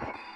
you